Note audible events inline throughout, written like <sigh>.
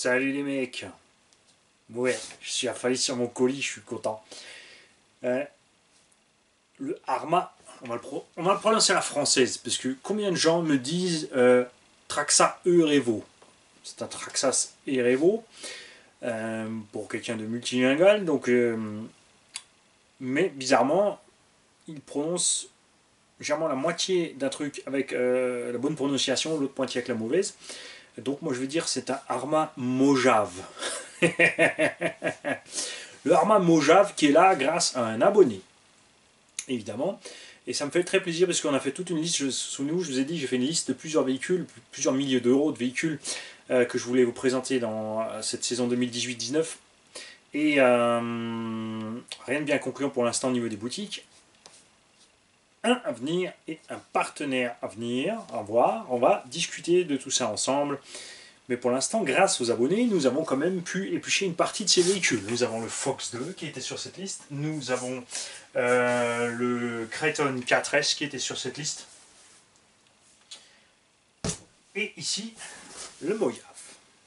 Salut les mecs Ouais, je suis affalé sur mon colis, je suis content. Euh, le Arma, on va, le prononcer à la française, parce que combien de gens me disent euh, Traxa Erevo? C'est un Traxas Erevo, euh, pour quelqu'un de multilingual, donc... Mais bizarrement, il prononce généralement la moitié d'un truc avec la bonne prononciation, l'autre moitié avec la mauvaise. Donc moi je vais dire c'est un Arma Mojave. <laughs> le Arma Mojave qui est là grâce à un abonné, évidemment. Et ça me fait très plaisir parce qu'on a fait toute une liste, je, souvenez-vous, je vous ai dit, j'ai fait une liste de plusieurs véhicules, plusieurs milliers d'euros de véhicules euh, que je voulais vous présenter dans euh, cette saison 2018-19. Et euh, rien de bien concluant pour l'instant au niveau des boutiques un à venir et un partenaire à venir, à voir. On va discuter de tout ça ensemble. Mais pour l'instant, grâce aux abonnés, nous avons quand même pu éplucher une partie de ces véhicules. Nous avons le Fox 2 qui était sur cette liste. Nous avons euh, le Creton 4S qui était sur cette liste. Et ici, le Mojave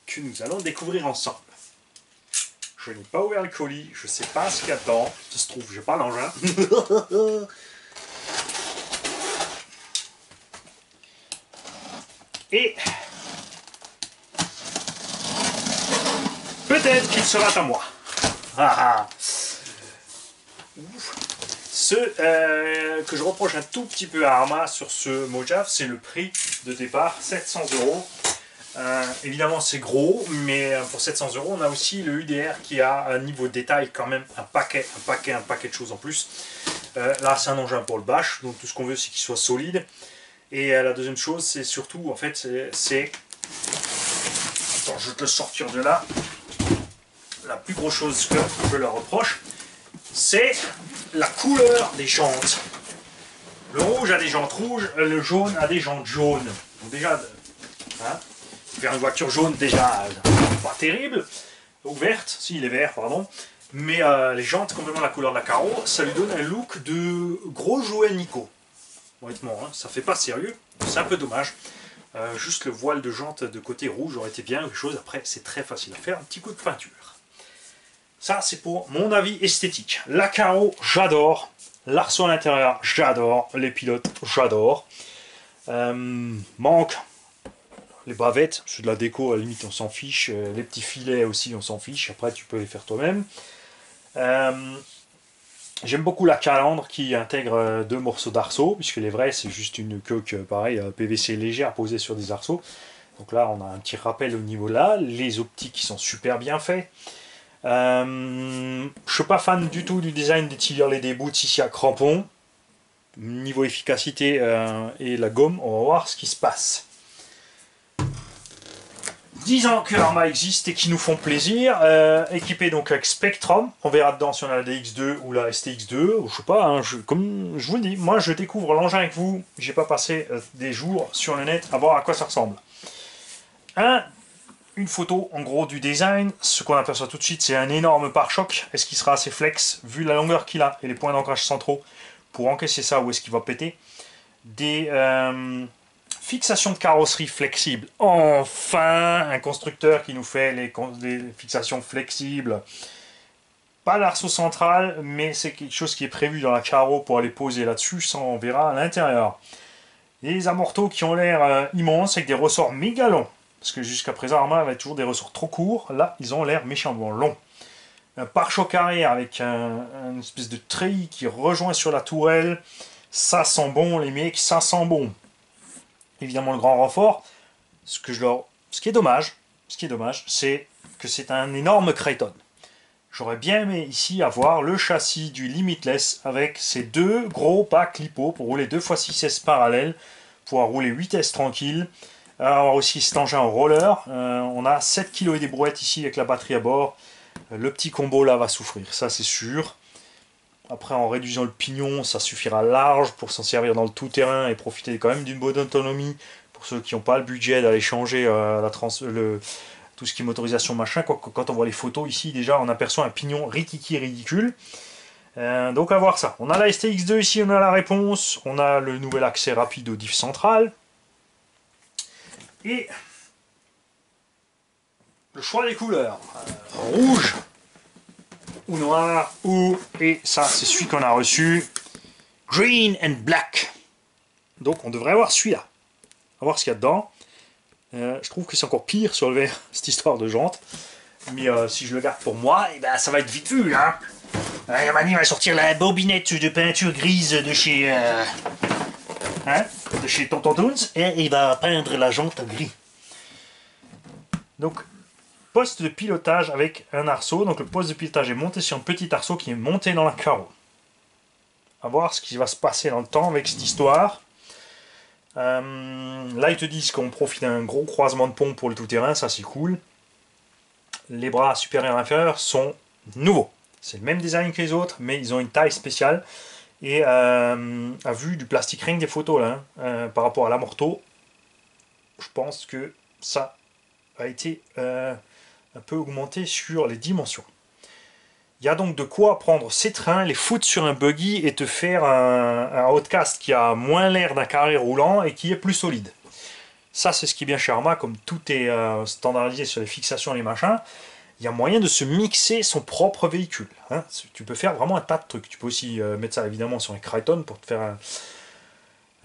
que nous allons découvrir ensemble. Je n'ai pas ouvert le colis, je ne sais pas ce qu'il y a dedans. Ça se trouve, j'ai pas l'engin. Et peut-être qu'il sera à moi. Ah, ah. Ce euh, que je reproche un tout petit peu à Arma sur ce Mojave, c'est le prix de départ, 700 euros. Euh, évidemment, c'est gros, mais pour 700 euros, on a aussi le UDR qui a un niveau de détail quand même un paquet, un paquet, un paquet de choses en plus. Euh, là, c'est un engin pour le bâche, donc tout ce qu'on veut, c'est qu'il soit solide. Et euh, la deuxième chose, c'est surtout, en fait, c'est... Attends, je vais te le sortir de là. La plus grosse chose que je leur reproche, c'est la couleur des jantes. Le rouge a des jantes rouges, le jaune a des jantes jaunes. Donc déjà, hein, faire une voiture jaune, déjà, pas terrible. Donc verte, si, il est vert, pardon. Mais euh, les jantes, complètement la couleur de la carreau, ça lui donne un look de gros jouet Nico honnêtement, hein, ça fait pas sérieux, c'est un peu dommage. Euh, juste le voile de jante de côté rouge aurait été bien quelque chose, après c'est très facile à faire, un petit coup de peinture. Ça c'est pour mon avis esthétique. La carreau, j'adore. L'arceau à l'intérieur, j'adore. Les pilotes, j'adore. Euh, manque les bavettes, c'est de la déco, à la limite on s'en fiche. Euh, les petits filets aussi on s'en fiche, après tu peux les faire toi-même. J'aime beaucoup la calandre qui intègre euh, deux morceaux d'arceau, puisque les vrais c'est juste une coque euh, pareil euh, PVC légère posée sur des arceaux. Donc là on a un petit rappel au niveau là, les optiques qui sont super bien faits. Euh, je suis pas fan du tout du design des tillers des boots ici à crampons. Niveau efficacité et la gomme, on va voir ce qui se passe. 10 ans que Arma existe et qui nous font plaisir, euh, équipé donc avec Spectrum, on verra dedans si on a la DX2 ou la STX2, ou je sais pas, hein, comme je vous le dis, moi je découvre l'engin avec vous, j'ai pas passé euh, des jours sur le net à voir à quoi ça ressemble. Un, une photo en gros du design, ce qu'on aperçoit tout de suite c'est un énorme pare-choc, est-ce qu'il sera assez flex vu la longueur qu'il a et les points d'ancrage centraux pour encaisser ça ou est-ce qu'il va péter? Des... Euh, Fixation de carrosserie flexible. Enfin, un constructeur qui nous fait les, fixations flexibles. Pas l'arceau central, mais c'est quelque chose qui est prévu dans la carreau pour aller poser là-dessus, ça on verra à l'intérieur. Les amortos qui ont l'air euh, immenses avec des ressorts méga longs. Parce que jusqu'à présent, Arma avait toujours des ressorts trop courts. Là, ils ont l'air méchamment longs. Un pare-choc arrière avec un, une espèce de treillis qui rejoint sur la tourelle. Ça sent bon, les mecs, ça sent bon évidemment le grand renfort. Ce, qui est dommage, c'est que c'est un énorme Creighton. J'aurais bien aimé ici avoir le châssis du Limitless avec ces deux gros packs lipo pour rouler 2x6S parallèle, pouvoir rouler 8S tranquille, avoir aussi cet engin en roller. Euh, on a 7 kg et des brouettes ici avec la batterie à bord. Le petit combo là va souffrir, ça c'est sûr. Après, en réduisant le pignon, ça suffira large pour s'en servir dans le tout-terrain et profiter quand même d'une bonne autonomie pour ceux qui n'ont pas le budget d'aller changer euh, la trans le, tout ce qui est motorisation machin. Quand, on voit les photos ici, déjà, on aperçoit un pignon ritiki ridicule. Euh, donc à voir ça. On a la STX2 ici, on a la réponse, on a le nouvel accès rapide au diff central. Et le choix des couleurs. Euh, rouge ou noir ou... Et ça, c'est celui qu'on a reçu. Green and black. Donc on devrait avoir celui-là. Voir ce qu'il y a dedans. Euh, je trouve que c'est encore pire sur le verre, <laughs> cette histoire de jante. Mais euh, si je le garde pour moi, eh ben, ça va être vite vu. Hein. Va sortir la bobinette de peinture grise de chez... Hein, de chez Tonton Toons et il va peindre la jante gris. Donc, poste de pilotage avec un arceau. Donc le poste de pilotage est monté sur un petit arceau qui est monté dans la carreau. À voir ce qui va se passer dans le temps avec cette histoire. Euh, là, ils te disent qu'on profite d'un gros croisement de pont pour le tout-terrain, ça c'est cool. Les bras supérieurs et inférieurs sont nouveaux. C'est le même design que les autres, mais ils ont une taille spéciale. Et euh, à vue du plastique ring des photos, là, hein, euh, par rapport à la morteau, je pense que ça a été un peu augmenté sur les dimensions. Il y a donc de quoi prendre ces trains, les foutre sur un buggy et te faire un, outcast qui a moins l'air d'un carré roulant et qui est plus solide. Ça, c'est ce qui est bien chez Arma, comme tout est euh, standardisé sur les fixations et les machins, il y a moyen de se mixer son propre véhicule. Hein. Tu peux faire vraiment un tas de trucs. Tu peux aussi euh, mettre ça évidemment sur un Crichton pour te faire un,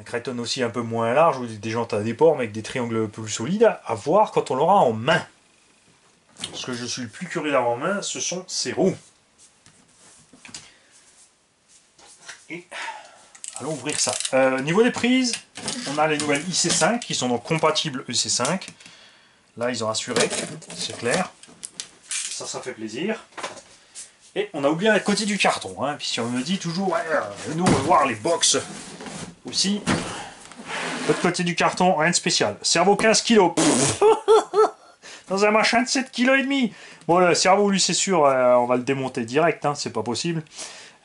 un aussi un peu moins large ou des jantes à déport mais avec des triangles plus solides à voir quand on l'aura en main. Ce que je suis le plus curieux d'avoir en main, ce sont ces roues. Et allons ouvrir ça. Euh, niveau des prises, on a les nouvelles IC5 qui sont donc compatibles EC5. Là, ils ont assuré, c'est clair. Ça, ça fait plaisir. Et on a oublié à côté du carton. Hein, puis si on me dit toujours, ouais, euh, nous on veut voir les box aussi. L'autre côté du carton, rien de spécial. Cerveau 15 kg. <laughs> Dans un machin de 7 kg. Bon, le cerveau, lui, c'est sûr, euh, on va le démonter direct, hein, c'est pas possible.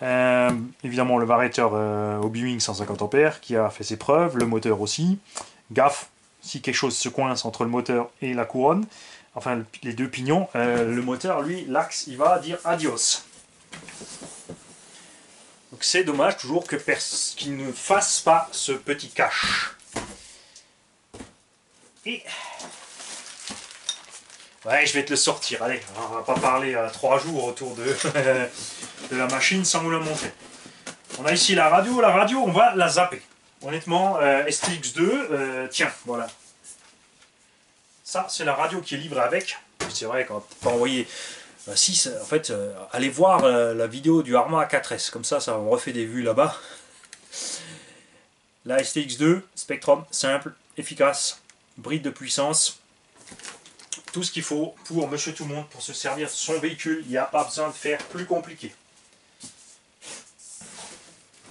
Euh, évidemment, le variateur euh, Obi-Wing 150 A qui a fait ses preuves, le moteur aussi. Gaffe, si quelque chose se coince entre le moteur et la couronne, enfin les deux pignons, le moteur, lui, l'axe, il va dire adios. Donc c'est dommage toujours que qu'il ne fasse pas ce petit cache. Et... Ouais, je vais te le sortir, allez, on va pas parler à trois jours autour de, <laughs> la machine sans vous la montrer. On a ici la radio, la radio, on va la zapper. Honnêtement, euh, STX2, euh, tiens, voilà. Ça, c'est la radio qui est livrée avec. C'est vrai, quand on peut envoyer bah, si, en fait, euh, allez voir euh, la vidéo du Arma 4S, comme ça, ça refait des vues là-bas. La STX2, Spectrum, simple, efficace, bride de puissance, tout ce qu'il faut pour Monsieur Tout le Monde, pour se servir de son véhicule, il n'y a pas besoin de faire plus compliqué.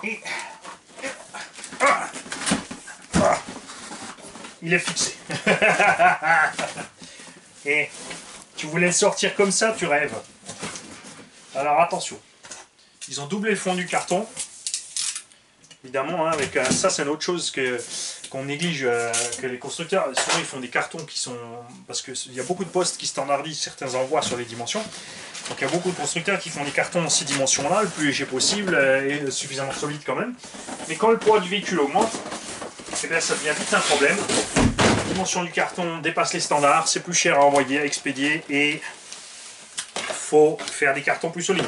Et... Ah, il est fixé. <laughs> Et tu voulais le sortir comme ça, tu rêves. Alors attention. Ils ont doublé le fond du carton. Évidemment, hein, avec ça, c'est une autre chose que qu'on néglige, euh, que les constructeurs, souvent ils font des cartons qui sont... Parce qu'il y a beaucoup de postes qui standardisent certains envois sur les dimensions. Donc il y a beaucoup de constructeurs qui font des cartons en ces dimensions-là, le plus léger possible euh, et suffisamment solide quand même. Mais quand le poids du véhicule augmente, eh bien, ça devient vite un problème dimension du carton dépasse les standards, c'est plus cher à envoyer, à expédier et faut faire des cartons plus solides.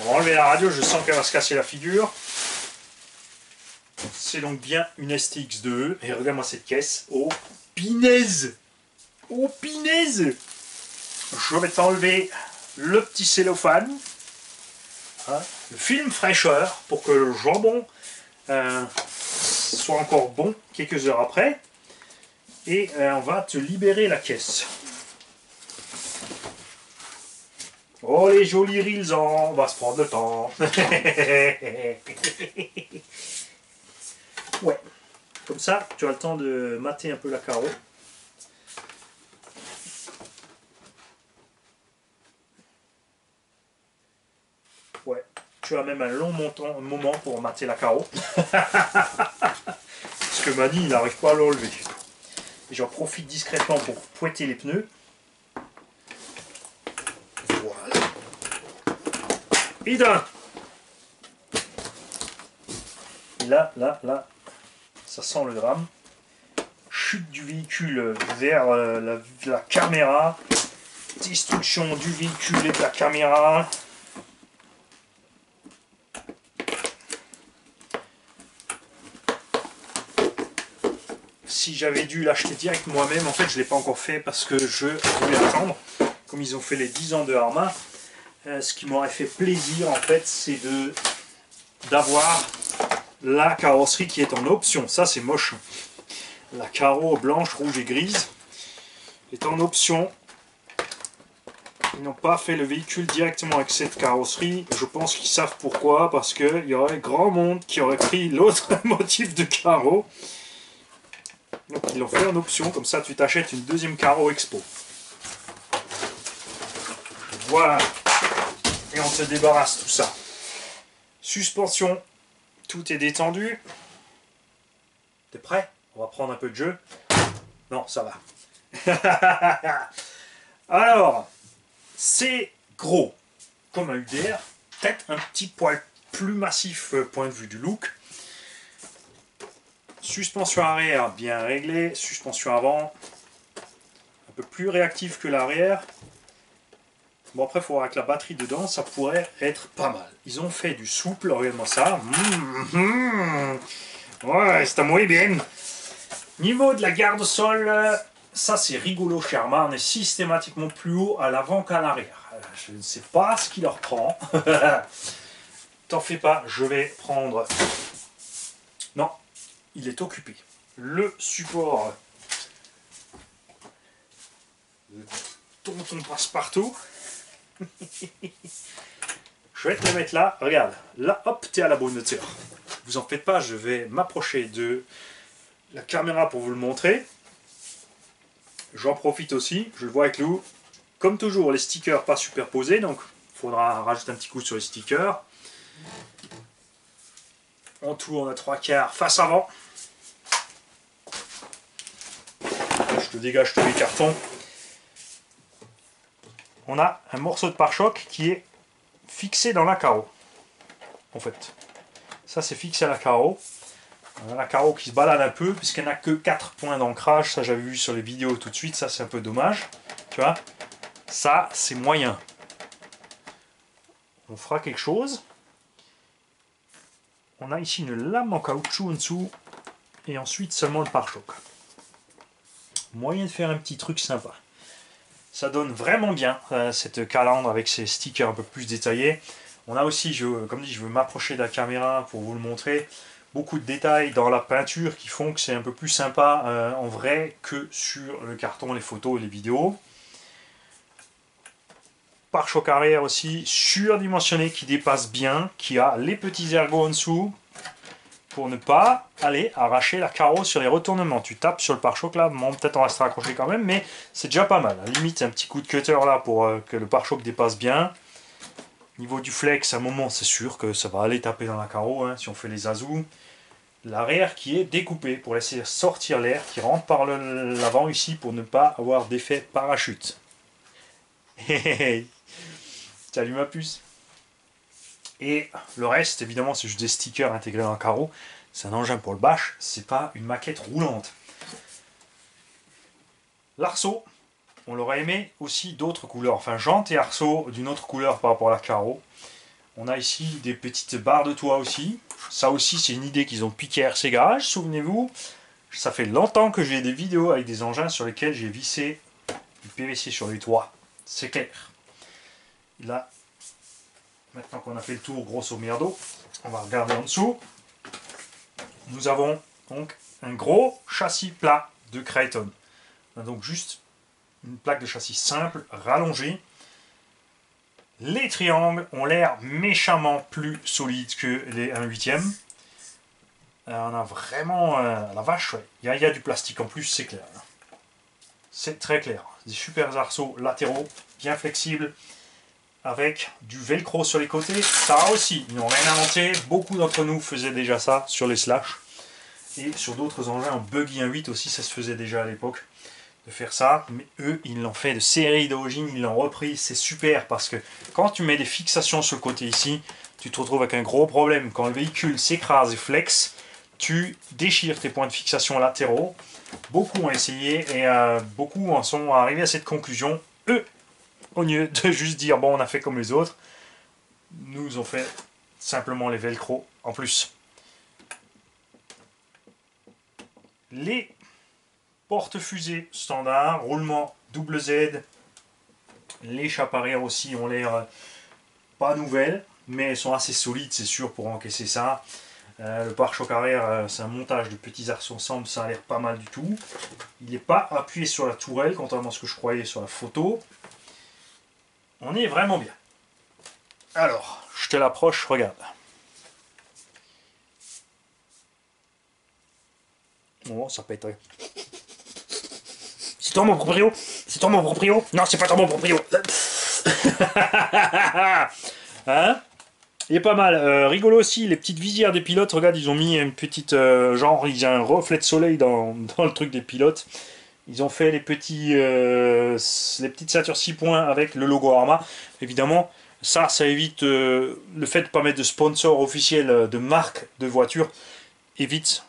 On va enlever la radio, je sens qu'elle va se casser la figure. C'est donc bien une STX2 et regarde-moi cette caisse. Oh, pinaise Oh, pinaise Je vais t'enlever le petit cellophane, hein, le film fraîcheur pour que le jambon euh, soit encore bon quelques heures après et euh, on va te libérer la caisse. Oh les jolis reels, on va se prendre le temps. <laughs> ouais, comme ça tu as le temps de mater un peu la carreau. Ouais, tu as même un long moment pour mater la carreau. <laughs> Parce que Mani il n'arrive pas à l'enlever j'en profite discrètement pour pointer les pneus. Voilà. Et là, là, là, là, ça sent le drame. chute du véhicule vers euh, la, caméra, destruction du véhicule et de la caméra. Si j'avais dû l'acheter direct moi-même, en fait je ne l'ai pas encore fait parce que je voulais attendre, comme ils ont fait les 10 ans de Arma. Euh, ce qui m'aurait fait plaisir en fait c'est de d'avoir la carrosserie qui est en option. Ça, c'est moche. La carreau blanche, rouge et grise est en option. Ils n'ont pas fait le véhicule directement avec cette carrosserie. Je pense qu'ils savent pourquoi. Parce qu'il y aurait grand monde qui aurait pris l'autre <laughs> motif de carreau. Donc ils l'ont fait en option. Comme ça, tu t'achètes une deuxième carreau expo. Voilà. Et on se débarrasse tout ça. Suspension tout est détendu. T'es prêt? On va prendre un peu de jeu. Non, ça va. <laughs> Alors, c'est gros, comme un UDR. Peut-être un petit poil plus massif euh, point de vue du look. Suspension arrière bien réglée. Suspension avant un peu plus réactif que l'arrière. Bon, après, il faut voir avec la batterie dedans, ça pourrait être pas mal. Ils ont fait du souple, regarde-moi ça. Mmh, mmh. Ouais, c'est muy bien. Niveau de la garde-sol, ça c'est rigolo chez On est systématiquement plus haut à l'avant qu'à l'arrière. Je ne sais pas ce qui leur prend. <laughs> T'en fais pas, je vais prendre... Non, il est occupé. Le support dont on passe partout. <laughs> je vais te le mettre là. Regarde, là, hop, tu es à la bonne hauteur. Vous en faites pas, je vais m'approcher de la caméra pour vous le montrer. J'en profite aussi, je le vois avec Lou. Comme toujours, les stickers pas superposés, donc il faudra rajouter un petit coup sur les stickers. On a trois quarts face avant. Je te dégage tous les cartons on a un morceau de pare-choc qui est fixé dans la carreau. En fait. Ça, c'est fixé à la carreau. A la carreau qui se balade un peu, puisqu'elle n'a que 4 points d'ancrage. Ça, j'avais vu sur les vidéos tout de suite. Ça, c'est un peu dommage. Tu vois Ça, c'est moyen. On fera quelque chose. On a ici une lame en caoutchouc en dessous. Et ensuite, seulement le pare-choc. Moyen de faire un petit truc sympa. Ça donne vraiment bien, euh, cette calandre avec ses stickers un peu plus détaillés. On a aussi, comme dit, je veux m'approcher de la caméra pour vous le montrer, beaucoup de détails dans la peinture qui font que c'est un peu plus sympa euh, en vrai que sur le carton, les photos et les vidéos. Pare-choc arrière aussi surdimensionné qui dépasse bien, qui a les petits ergots en dessous, pour ne pas aller arracher la carreau sur les retournements. Tu tapes sur le pare-choc là, bon, peut-être on va se raccrocher quand même, mais c'est déjà pas mal. À limite, un petit coup de cutter là pour euh, que le pare-choc dépasse bien. Niveau du flex, à un moment, c'est sûr que ça va aller taper dans la carreau, hein, si on fait les azous. L'arrière qui est découpé pour laisser sortir l'air qui rentre par l'avant ici pour ne pas avoir d'effet parachute. <laughs> Salut ma puce et le reste, évidemment, c'est juste des stickers intégrés dans un carreau. C'est un engin pour le bâche, c'est pas une maquette roulante. L'arceau, on l'aurait aimé aussi d'autres couleurs. Enfin, jante et arceau d'une autre couleur par rapport à la carreau. On a ici des petites barres de toit aussi. Ça aussi, c'est une idée qu'ils ont piqué à RC Garage, souvenez-vous. Ça fait longtemps que j'ai des vidéos avec des engins sur lesquels j'ai vissé du PVC sur les toits. C'est clair. Là, Maintenant qu'on a fait le tour grosso merdo, on va regarder en dessous. Nous avons donc un gros châssis plat de Creighton. Donc juste une plaque de châssis simple, rallongée. Les triangles ont l'air méchamment plus solides que les 1 8 e On a vraiment... Euh, la vache, il, y a, du plastique en plus, c'est clair. C'est très clair. Des super arceaux latéraux, bien flexibles avec du velcro sur les côtés. Ça aussi, ils n'ont rien inventé. Beaucoup d'entre nous faisaient déjà ça sur les slash. Et sur d'autres engins, en Buggy 1.8 aussi, ça se faisait déjà à l'époque de faire ça. Mais eux, ils l'ont fait de série d'origine, ils l'ont repris. C'est super parce que quand tu mets des fixations sur le côté ici, tu te retrouves avec un gros problème. Quand le véhicule s'écrase et flex, tu déchires tes points de fixation latéraux. Beaucoup ont essayé et euh, beaucoup en sont arrivés à cette conclusion. Eux, au lieu de <laughs> juste dire bon, on a fait comme les autres, nous ont fait simplement les velcro en plus. Les porte-fusées standard, roulement double Z. Les chapes arrière aussi ont l'air euh, pas nouvelles, mais elles sont assez solides, c'est sûr, pour encaisser ça. Euh, le pare-choc arrière, euh, c'est un montage de petits arceaux ensemble, ça a l'air pas mal du tout. Il n'est pas appuyé sur la tourelle, contrairement à ce que je croyais sur la photo. On est vraiment bien. Alors, je te l'approche, regarde. Bon, ça peut être... C'est toi mon proprio? C'est toi mon proprio? Non, c'est pas toi mon proprio <laughs> Hein? Il est pas mal. Euh, rigolo aussi, les petites visières des pilotes. Regarde, ils ont mis une petite. Euh, genre, il y a un reflet de soleil dans, <laughs> le truc des pilotes. Ils ont fait les, euh, petites ceintures 6 points avec le logo Arma. Évidemment, ça, ça évite le fait de ne pas mettre de sponsor officiel de marque de voiture. Évite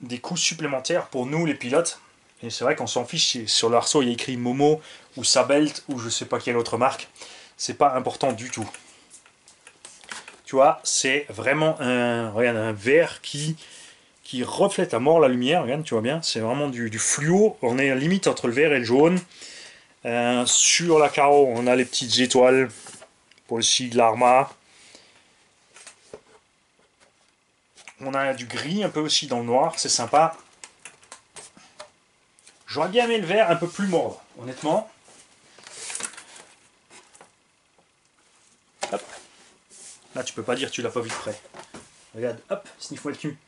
des coûts supplémentaires pour nous, les pilotes. Et c'est vrai qu'on s'en fiche. Sur l'arceau, il y a écrit Momo ou Sabelt ou je sais pas quelle autre marque. C'est pas important du tout. Tu vois, c'est vraiment un, regarde, un verre qui, qui reflète à mort la lumière. Regarde, tu vois bien, c'est vraiment du, fluo. On est limite entre le vert et le jaune. Euh, sur la carreau, on a les petites étoiles pour le sigle Arma. On a du gris un peu aussi dans le noir, c'est sympa. J'aurais bien aimé le vert un peu plus mort, honnêtement. Là, tu peux pas dire tu l'as pas vu de près. Regarde, hop, sniff-moi le cul.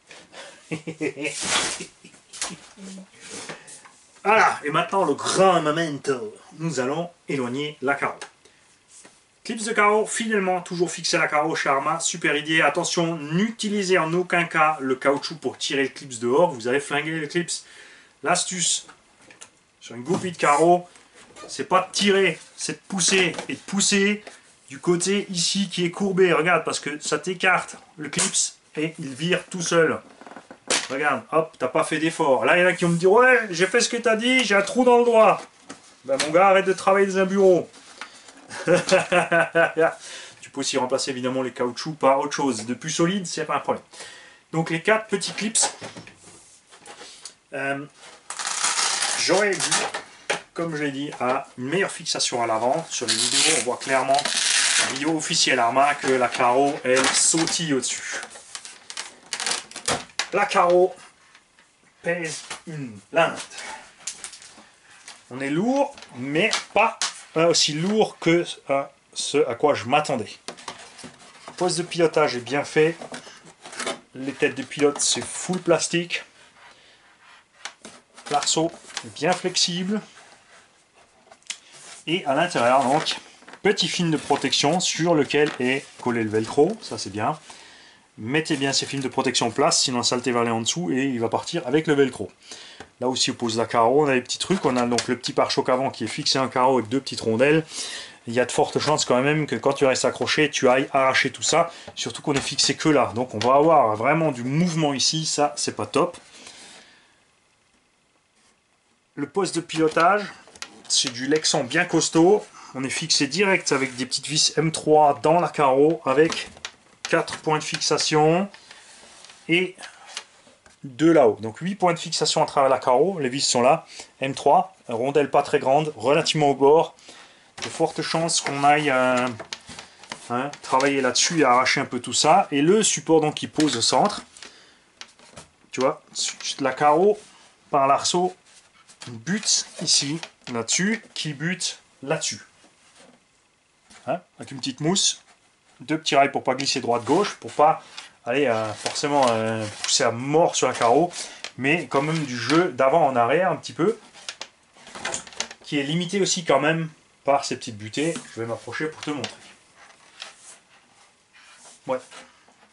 <laughs> voilà, et maintenant le grand momento. Nous allons éloigner la carreau. Clips de carreau, fidèlement, toujours fixé à la carreau chez. Super idée. Attention, n'utilisez en aucun cas le caoutchouc pour tirer le clips dehors. Vous allez flinguer le clips. L'astuce sur une goupille de carreau, c'est pas de tirer, c'est de pousser. Et de pousser du côté ici qui est courbé, regarde, parce que ça t'écarte le clips et il vire tout seul. Regarde, hop, t'as pas fait d'effort. Là, il y en a qui vont me dire, ouais, j'ai fait ce que t'as dit, j'ai un trou dans le droit. Ben mon gars, arrête de travailler dans un bureau. <laughs> tu peux aussi remplacer évidemment les caoutchoucs par autre chose. De plus solide, c'est pas un problème. Donc les quatre petits clips. Euh, j'aurais dû, comme je l'ai dit, à une meilleure fixation à l'avant. Sur les vidéos, on voit clairement vidéo officielle Arma que la carreau, elle sautille au-dessus. La carreau pèse une blinde. On est lourd, mais pas aussi lourd que euh, ce à quoi je m'attendais. Poste de pilotage est bien fait. Les têtes de pilote, c'est full plastique. L'arceau est bien flexible. Et à l'intérieur, donc, petit film de protection sur lequel est collé le velcro, ça c'est bien. Mettez bien ces films de protection en place, sinon la saleté va aller en dessous et il va partir avec le velcro. Là aussi on pose la carreau, on a les petits trucs, on a donc le petit pare-choc avant qui est fixé en carreau avec deux petites rondelles. Il y a de fortes chances quand même que quand tu restes accroché, tu ailles arracher tout ça, surtout qu'on est fixé que là. Donc on va avoir vraiment du mouvement ici, ça c'est pas top. Le poste de pilotage, c'est du Lexan bien costaud, on est fixé direct avec des petites vis M3 dans la carreau avec 4 points de fixation et 2 là-haut. Donc 8 points de fixation à travers la carreau, les vis sont là. M3, rondelle pas très grande, relativement au bord. De fortes chances qu'on aille euh, hein, travailler là-dessus et arracher un peu tout ça. Et le support qui pose au centre, tu vois, la carreau par l'arceau bute ici, là-dessus, qui bute là-dessus. Hein, avec une petite mousse, deux petits rails pour pas glisser droite-gauche, pour pas aller euh, forcément euh, pousser à mort sur un carreau, mais quand même du jeu d'avant en arrière un petit peu, qui est limité aussi quand même par ces petites butées. Je vais m'approcher pour te montrer. Ouais,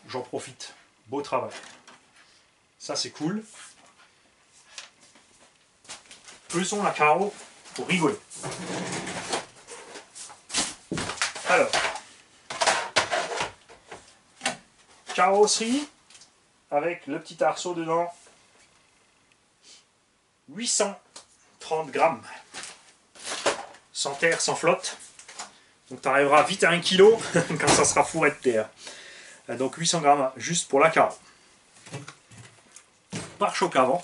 j'en profite. Beau travail. Ça c'est cool. Faisons la carreau pour rigoler. Alors, carrosserie, avec le petit arceau dedans. 830 grammes. Sans terre, sans flotte. Donc tu arriveras vite à 1 kg <laughs> quand ça sera fourré de terre. Euh, donc 800 grammes juste pour la carreau. Pare-choc avant.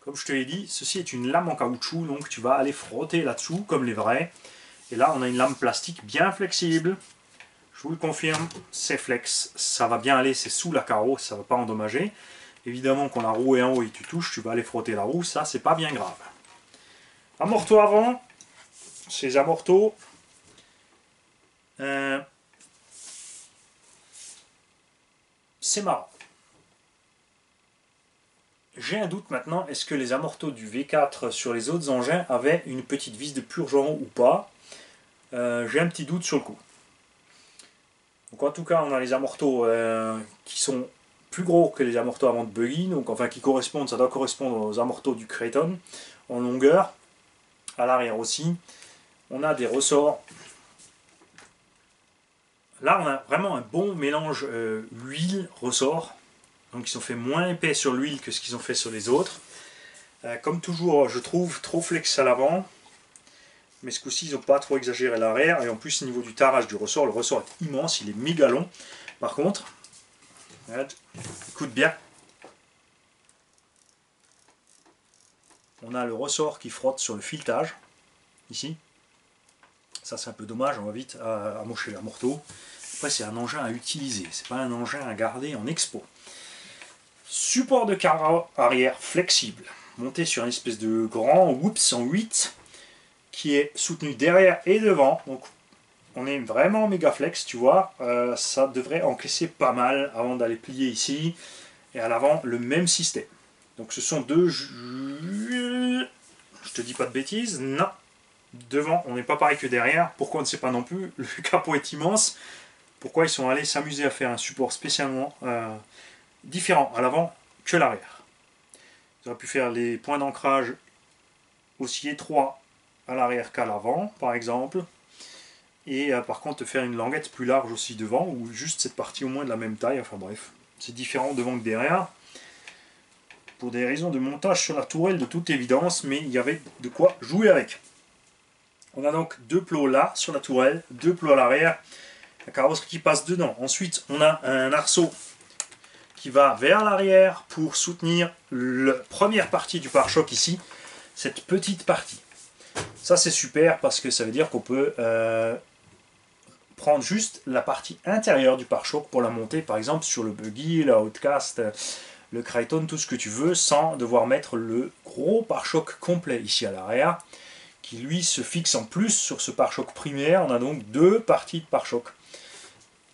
Comme je te l'ai dit, ceci est une lame en caoutchouc, donc tu vas aller frotter là-dessous comme les vrais. Et là, on a une lame plastique bien flexible. Je vous le confirme, c'est flex, ça va bien aller, c'est sous la carreau, ça ne va pas endommager. Évidemment, quand la roue est en haut et tu touches, tu vas aller frotter la roue, ça c'est pas bien grave. Amorto avant, ces amortos, euh, c'est marrant. J'ai un doute maintenant, est-ce que les amortos du V4 sur les autres engins avaient une petite vis de purgeon ou pas? Euh, J'ai un petit doute sur le coup. Donc en tout cas, on a les amortos euh, qui sont plus gros que les amortos avant de buggy, donc enfin qui correspondent, ça doit correspondre aux amortos du Creighton en longueur, à l'arrière aussi. On a des ressorts. Là, on a vraiment un bon mélange euh, huile-ressort. Donc ils sont fait moins épais sur l'huile que ce qu'ils ont fait sur les autres. Euh, comme toujours, je trouve trop flex à l'avant. Mais ce coup-ci, ils n'ont pas trop exagéré l'arrière. Et en plus, au niveau du tarage du ressort, le ressort est immense, il est méga long. Par contre, écoute bien. On a le ressort qui frotte sur le filetage, ici. Ça, c'est un peu dommage, on va vite à, mocher la morteau. Après, c'est un engin à utiliser, c'est pas un engin à garder en expo. Support de carreau arrière flexible, monté sur une espèce de grand whoops en 8, qui est soutenu derrière et devant. Donc, on est vraiment méga flex, tu vois. Euh, ça devrait encaisser pas mal avant d'aller plier ici. Et à l'avant, le même système. Donc ce sont deux... Je te dis pas de bêtises, non. Devant, on n'est pas pareil que derrière. Pourquoi on ne sait pas non plus? <laughs> Le capot est immense. Pourquoi ils sont allés s'amuser à faire un support spécialement euh, différent à l'avant que l'arrière? Ils auraient pu faire les points d'ancrage aussi étroits à l'arrière qu'à l'avant, par exemple et euh, par contre faire une languette plus large aussi devant, ou juste cette partie au moins de la même taille, enfin bref, c'est différent devant que derrière, pour des raisons de montage sur la tourelle de toute évidence, mais il y avait de quoi jouer avec. On a donc deux plots là sur la tourelle, deux plots à l'arrière, la carrosserie qui passe dedans. Ensuite, on a un arceau qui va vers l'arrière pour soutenir la première partie du pare-choc ici, cette petite partie. Ça c'est super parce que ça veut dire qu'on peut euh, prendre juste la partie intérieure du pare-choc pour la monter par exemple sur le buggy, la Outcast, le Crichton, tout ce que tu veux sans devoir mettre le gros pare-choc complet ici à l'arrière qui lui se fixe en plus sur ce pare-choc primaire. On a donc deux parties de pare-choc.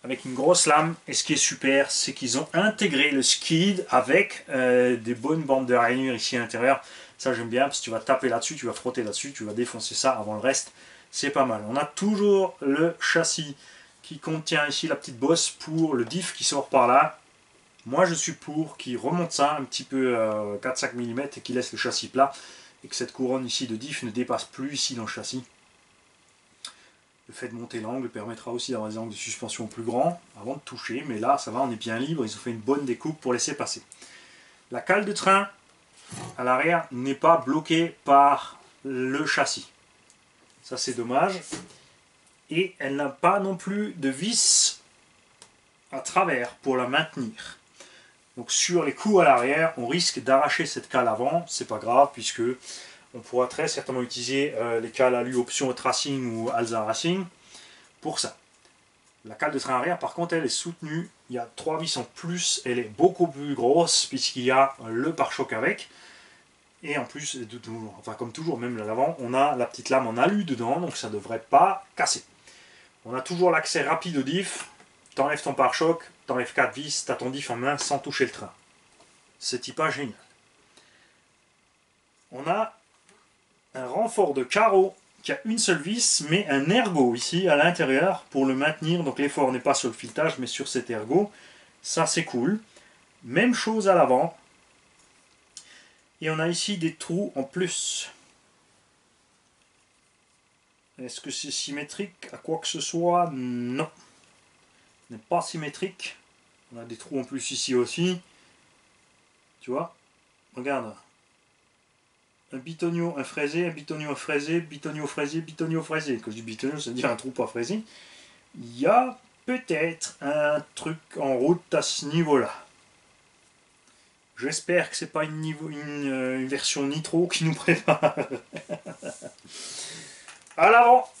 Avec une grosse lame. Et ce qui est super c'est qu'ils ont intégré le skid avec euh, des bonnes bandes de rainure ici à l'intérieur ça j'aime bien parce que tu vas taper là-dessus, tu vas frotter là-dessus, tu vas défoncer ça avant le reste c'est pas mal. On a toujours le châssis qui contient ici la petite bosse pour le diff qui sort par là. Moi je suis pour qui remonte ça un petit peu 4-5 euh, mm et qui laisse le châssis plat et que cette couronne ici de diff ne dépasse plus ici dans le châssis. Le fait de monter l'angle permettra aussi d'avoir des angles de suspension plus grands avant de toucher, mais là ça va, on est bien libre, ils ont fait une bonne découpe pour laisser passer. La cale de train à l'arrière n'est pas bloquée par le châssis. Ça, c'est dommage. Et elle n'a pas non plus de vis à travers pour la maintenir. Donc sur les coups à l'arrière, on risque d'arracher cette cale avant. C'est pas grave puisque on pourra très certainement utiliser euh, les cales alu option tracing ou alza racing pour ça. La cale de train arrière, par contre, elle est soutenue. Il y a trois vis en plus. Elle est beaucoup plus grosse puisqu'il y a le pare-choc avec. Et en plus, enfin comme toujours, même à l'avant, on a la petite lame en alu dedans, donc ça ne devrait pas casser. On a toujours l'accès rapide au diff. T'enlèves ton pare-choc, t'enlèves 4 vis, t'as ton diff en main sans toucher le train. C'est pas génial. On a un renfort de carreau qui a une seule vis, mais un ergot ici à l'intérieur pour le maintenir. Donc l'effort n'est pas sur le filetage, mais sur cet ergot. Ça c'est cool. Même chose à l'avant. Et on a ici des trous en plus. Est-ce que c'est symétrique à quoi que ce soit? Non. Ce n'est pas symétrique. On a des trous en plus ici aussi. Tu vois? Regarde. Un bitonio, un fraisé, un bitonio, fraisé, bitonio, fraisé, bitonio, fraisé. Quand je dis bitonio, ça veut dire un trou pas fraisé. Il y a peut-être un truc en route à ce niveau-là. J'espère que c'est pas une, euh, une, version nitro qui nous prépare. <laughs> à l'avant,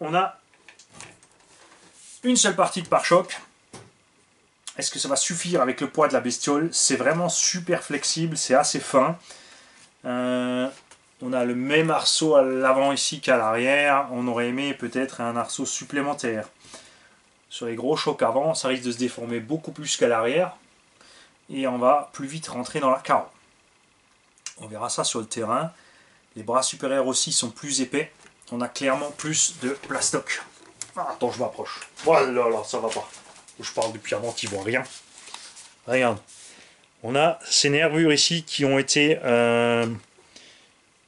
on a une seule partie de pare-choc. Est-ce que ça va suffire avec le poids de la bestiole? C'est vraiment super flexible, c'est assez fin. Euh, on a le même arceau à l'avant ici qu'à l'arrière. On aurait aimé peut-être un arceau supplémentaire. Sur les gros chocs avant, ça risque de se déformer beaucoup plus qu'à l'arrière. Et on va plus vite rentrer dans la carreau. On verra ça sur le terrain. Les bras supérieurs aussi sont plus épais. On a clairement plus de plastoc. Ah, attends, je m'approche. Voilà, là, ça va pas. Je parle depuis avant, tu vois rien. Regarde. On a ces nervures ici qui ont été euh,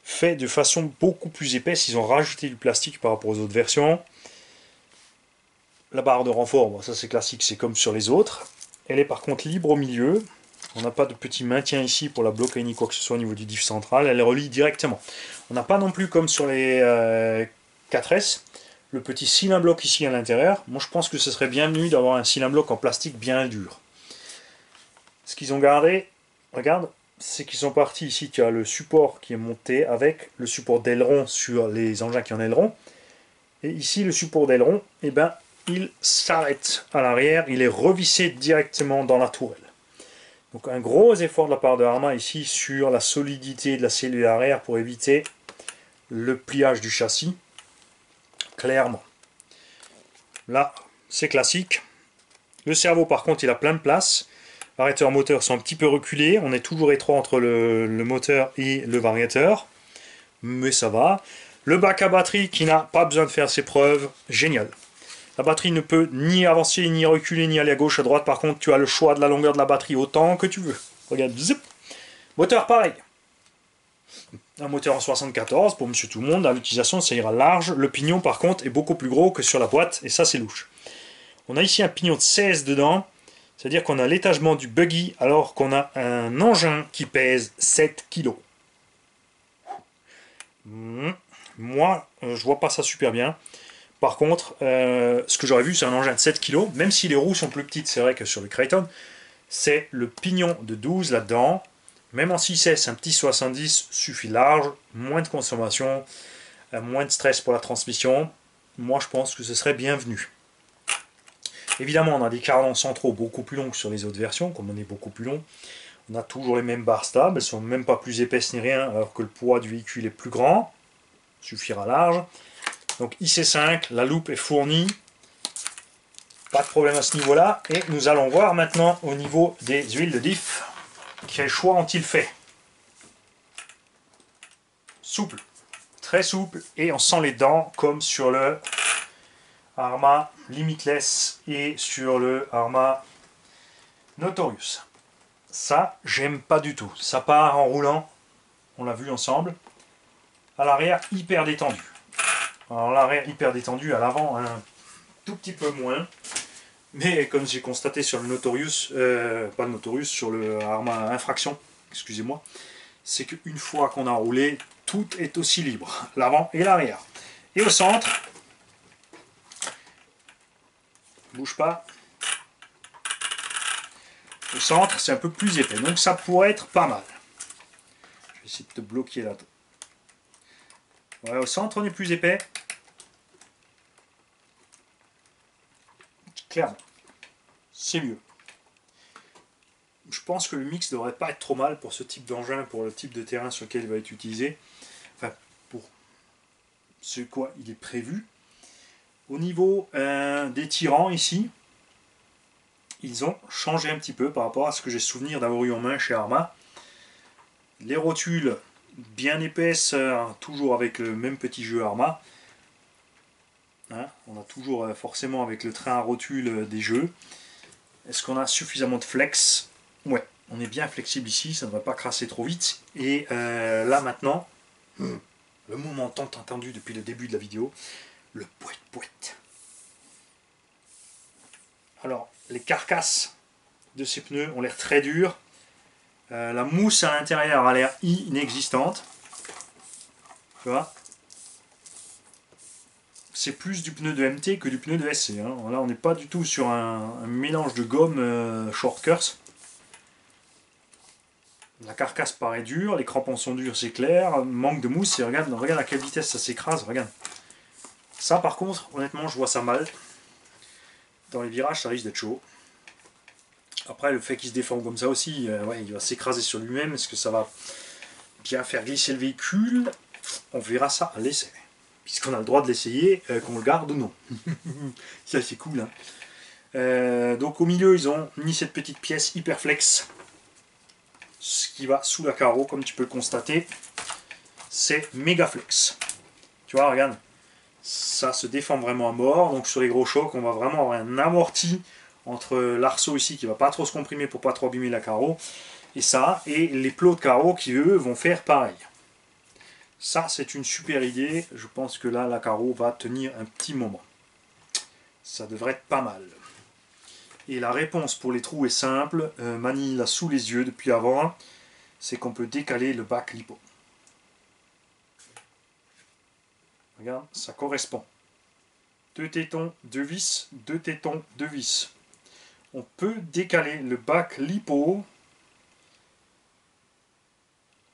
faites de façon beaucoup plus épaisse. Ils ont rajouté du plastique par rapport aux autres versions. La barre de renfort, ça c'est classique, c'est comme sur les autres. Elle est par contre libre au milieu. On n'a pas de petit maintien ici pour la bloquer ni quoi que ce soit au niveau du diff central. Elle relie directement. On n'a pas non plus comme sur les 4S, euh, le petit cylindre bloc ici à l'intérieur. Moi je pense que ce serait bienvenu d'avoir un cylindre bloc en plastique bien dur. Ce qu'ils ont gardé, regarde, c'est qu'ils sont partis ici, tu as le support qui est monté avec le support d'aileron sur les engins qui ont aileron. Et ici le support d'aileron, eh ben, il s'arrête à l'arrière, il est revissé directement dans la tourelle. Donc un gros effort de la part de Arma ici sur la solidité de la cellule arrière pour éviter le pliage du châssis. Clairement. Là, c'est classique. Le cerveau par contre, il a plein de place. Variateur moteur sont un petit peu reculés. On est toujours étroit entre le, moteur et le variateur. Mais ça va. Le bac à batterie qui n'a pas besoin de faire ses preuves. Génial. La batterie ne peut ni avancer, ni reculer, ni aller à gauche, à droite. Par contre, tu as le choix de la longueur de la batterie autant que tu veux. Regarde, zip. Moteur pareil. Un moteur en 74 pour monsieur tout le monde. À l'utilisation, ça ira large. Le pignon, par contre, est beaucoup plus gros que sur la boîte. Et ça, c'est louche. On a ici un pignon de 16 dedans. C'est-à-dire qu'on a l'étagement du buggy alors qu'on a un engin qui pèse 7 kg. Hmm. Moi, euh, je vois pas ça super bien. Par contre, euh, ce que j'aurais vu, c'est un engin de 7 kg, même si les roues sont plus petites, c'est vrai que sur le Creighton, c'est le pignon de 12 là-dedans. Même en 6S, un petit 70 suffit large, moins de consommation, euh, moins de stress pour la transmission. Moi, je pense que ce serait bienvenu. Évidemment, on a des carlons centraux beaucoup plus longs que sur les autres versions, comme on est beaucoup plus long. On a toujours les mêmes barres stables, elles sont même pas plus épaisses ni rien, alors que le poids du véhicule est plus grand, suffira large. Donc IC5, la loupe est fournie. Pas de problème à ce niveau-là. Et nous allons voir maintenant au niveau des huiles de diff, quel choix ont-ils fait? Souple, très souple, et on sent les dents comme sur le Arma Limitless et sur le Arma Notorious. Ça, j'aime pas du tout. Ça part en roulant, on l'a vu ensemble. À l'arrière, hyper détendu. Alors l'arrière hyper détendu, à l'avant un tout petit peu moins. Mais comme j'ai constaté sur le Notorious, euh, pas le Notorious, sur le Arma Infraction, excusez-moi, c'est qu'une fois qu'on a roulé, tout est aussi libre, l'avant et l'arrière. Et au centre, bouge pas, au centre c'est un peu plus épais, donc ça pourrait être pas mal. Je vais essayer de te bloquer là. Ouais, au centre on est plus épais, clairement. C'est mieux. Je pense que le mix devrait pas être trop mal pour ce type d'engin, pour le type de terrain sur lequel il va être utilisé. Enfin, pour ce quoi il est prévu. Au niveau euh, des tirants ici, ils ont changé un petit peu par rapport à ce que j'ai souvenir d'avoir eu en main chez Arma. Les rotules bien épaisses, euh, toujours avec le même petit jeu Arma. Hein, on a toujours euh, forcément avec le train à rotule euh, des jeux. Est-ce qu'on a suffisamment de flex? Ouais, on est bien flexible ici, ça ne va pas crasser trop vite. Et là maintenant, hmm. le moment tant entendu depuis le début de la vidéo, le poète poète. Alors, les carcasses de ces pneus ont l'air très dures. Euh, la mousse à l'intérieur a l'air inexistante. Tu vois? C'est plus du pneu de MT que du pneu de SC. Hein. Là, on n'est pas du tout sur un, mélange de gomme euh, short curse. La carcasse paraît dure, les crampons sont durs, c'est clair. Manque de mousse, et regarde, regarde à quelle vitesse ça s'écrase, regarde. Ça, par contre, honnêtement, je vois ça mal. Dans les virages, ça risque d'être chaud. Après, le fait qu'il se déforme comme ça aussi, euh, ouais, il va s'écraser sur lui-même. Est-ce que ça va bien faire glisser le véhicule? On verra ça à l'essai. Puisqu'on a le droit de l'essayer, euh, qu'on le garde ou non. <laughs> ça, c'est cool. Hein. Euh, donc, au milieu, ils ont mis cette petite pièce Hyperflex. Ce qui va sous la carreau, comme tu peux le constater. C'est Megaflex. Tu vois, regarde. Ça se déforme vraiment à mort. Donc, sur les gros chocs, on va vraiment avoir un amorti entre l'arceau ici qui va pas trop se comprimer pour pas trop abîmer la carreau et ça et les plots de carreau qui eux vont faire pareil. Ça c'est une super idée. Je pense que là la carreau va tenir un petit moment. Ça devrait être pas mal. Et la réponse pour les trous est simple. Euh, Mani l'a sous les yeux depuis avant. C'est qu'on peut décaler le bac lipo ça correspond deux tétons, deux vis, deux tétons, deux vis on peut décaler le bac lipo.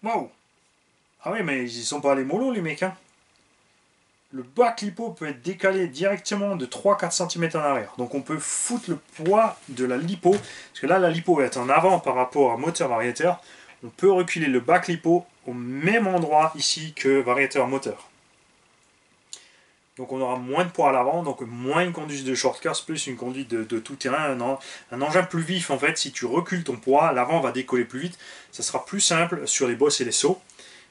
Wow Ah oui, mais ils sont pas les mollo, les mecs. Hein. Le bac lipo peut être décalé directement de 3-4 cm en arrière. Donc on peut foutre le poids de la lipo. Parce que là, la lipo est en avant par rapport à moteur variateur. On peut reculer le bac lipo au même endroit ici que variateur moteur. Donc on aura moins de poids à l'avant, donc moins une conduite de short course, plus une conduite de, tout terrain, un, engin plus vif en fait, si tu recules ton poids, l'avant va décoller plus vite, ça sera plus simple sur les bosses et les sauts,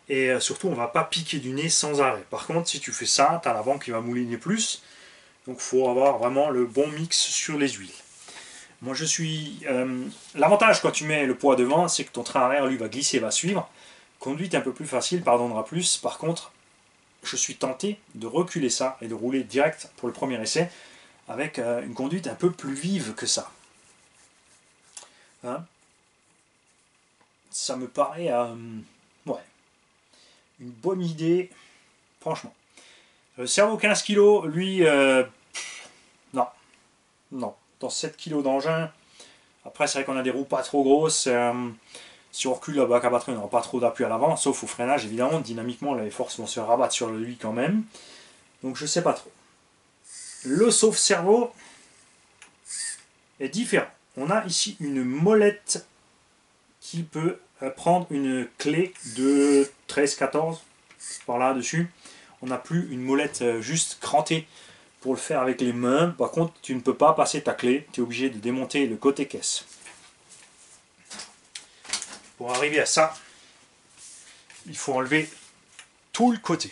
et euh, surtout on va pas piquer du nez sans arrêt. Par contre si tu fais ça, tu as l'avant qui va mouliner plus, donc faut avoir vraiment le bon mix sur les huiles. Moi je suis... Euh, l'avantage quand tu mets le poids devant, c'est que ton train arrière lui va glisser, va suivre, conduite un peu plus facile, pardonnera plus, par contre je suis tenté de reculer ça et de rouler direct pour le premier essai avec euh, une conduite un peu plus vive que ça. Hein ça me paraît euh, une bonne idée, franchement. Le cerveau 15 kg, lui, euh, non, non, dans 7 kg d'engin. Après, c'est vrai qu'on a des roues pas trop grosses. Si on recule la bac à batterie, on n'aura pas trop d'appui à l'avant, sauf au freinage, évidemment. Dynamiquement, les forces vont se rabattre sur lui quand même. Donc je sais pas trop. Le sauve-cerveau est différent. On a ici une molette qui peut euh, prendre une clé de 13-14 par là-dessus. On n'a plus une molette euh, juste crantée pour le faire avec les mains. Par contre, tu ne peux pas passer ta clé. Tu es obligé de démonter le côté caisse. Pour arriver à ça, il faut enlever tout le côté.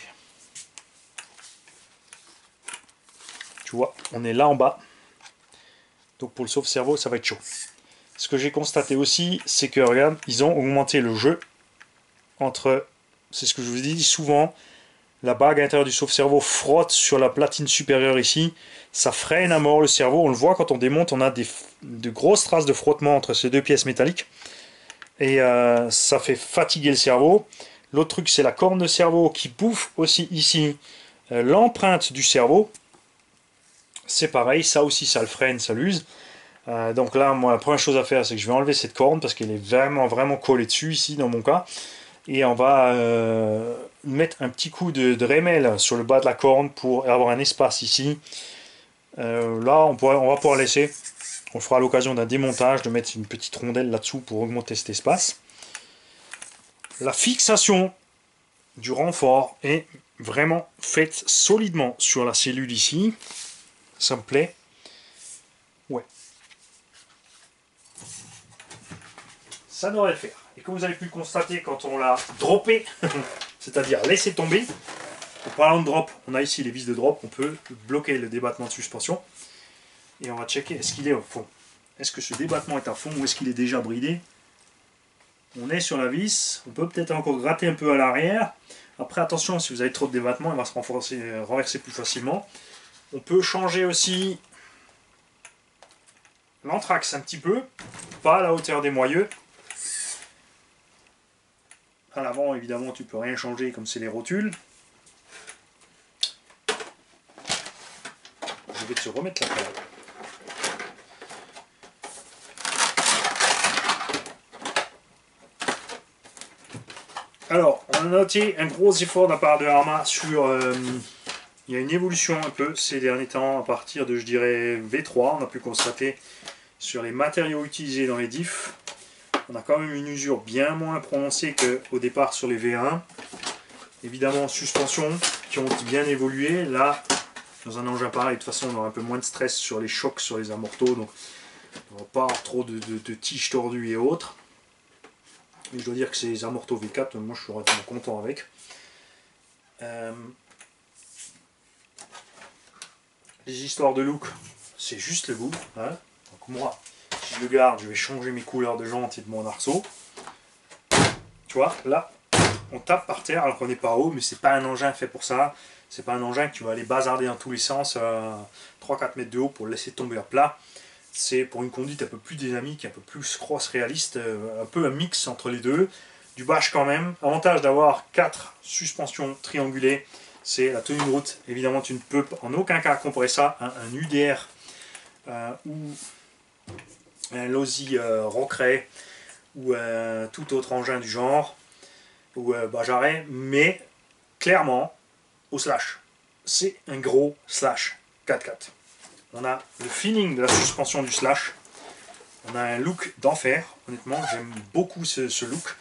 Tu vois, on est là en bas. Donc pour le sauve-cerveau, ça va être chaud. Ce que j'ai constaté aussi, c'est que, regarde, ils ont augmenté le jeu entre... C'est ce que je vous dis souvent, la bague à l'intérieur du sauve-cerveau frotte sur la platine supérieure ici. Ça freine à mort le cerveau. On le voit quand on démonte, on a de grosses traces de frottement entre ces deux pièces métalliques et euh, ça fait fatiguer le cerveau. L'autre truc, c'est la corne de cerveau qui bouffe aussi ici euh, l'empreinte du cerveau. C'est pareil, ça aussi, ça le freine, ça l'use. Euh, donc là, moi, la première chose à faire, c'est que je vais enlever cette corne parce qu'elle est vraiment, vraiment collée dessus ici, dans mon cas. Et on va mettre un petit coup de, de sur le bas de la corne pour avoir un espace ici. là, on, on va pouvoir laisser on fera l'occasion d'un démontage, de mettre une petite rondelle là-dessous pour augmenter cet espace. La fixation du renfort est vraiment faite solidement sur la cellule ici. Ça me plaît. Ouais. Ça devrait le faire. Et comme vous avez pu le constater quand on l'a droppé, <laughs> c'est-à-dire laissé tomber, en parlant de drop, on a ici les vis de drop, on peut bloquer le débattement de suspension. Et on va checker est-ce qu'il est au fond? Est-ce que ce débattement est à fond ou est-ce qu'il est déjà bridé? On est sur la vis, on peut peut-être encore gratter un peu à l'arrière. Après attention, si vous avez trop de débattement, il va se renforcer, renverser plus facilement. On peut changer aussi l'anthrax un petit peu, pas à la hauteur des moyeux. À l'avant, évidemment, tu peux rien changer comme c'est les rotules. Je vais te remettre la carte. Alors, on a noté un gros effort de la part de Arma sur... euh, il y a une évolution un peu ces derniers temps, à partir de, je dirais, V3, on a pu constater sur les matériaux utilisés dans les diffs, on a quand même une usure bien moins prononcée qu'au départ sur les V1. Évidemment, suspension qui ont bien évolué. Là, dans un engin pareil, de toute façon, on aura un peu moins de stress sur les chocs, sur les amortos, donc on va pas trop de tiges tordues et autres. Mais je dois dire que ces amortos V4, moi je suis relativement content avec. Euh, les histoires de look, c'est juste le goût. hein. Donc moi, si je le garde, je vais changer mes couleurs de jantes et de mon arceau. Tu vois, là, on tape par terre alors qu'on n'est pas haut, mais c'est pas un engin fait pour ça. C'est pas un engin que tu vas aller bazarder dans tous les sens à 3-4 mètres de haut pour le laisser tomber à plat. C'est pour une conduite un peu plus dynamique, un peu plus cross réaliste, euh, un peu un mix entre les deux. Du bash quand même. Avantage d'avoir 4 suspensions triangulées, c'est la tenue de route. Évidemment, tu ne peux en aucun cas comparer ça à un UDR euh, ou un Losi euh, ou tout autre engin du genre ou euh, Bajaret, mais clairement au slash. C'est un gros slash 4x4. On a le feeling de la suspension du slash. On a un look d'enfer. Honnêtement, j'aime beaucoup ce, look.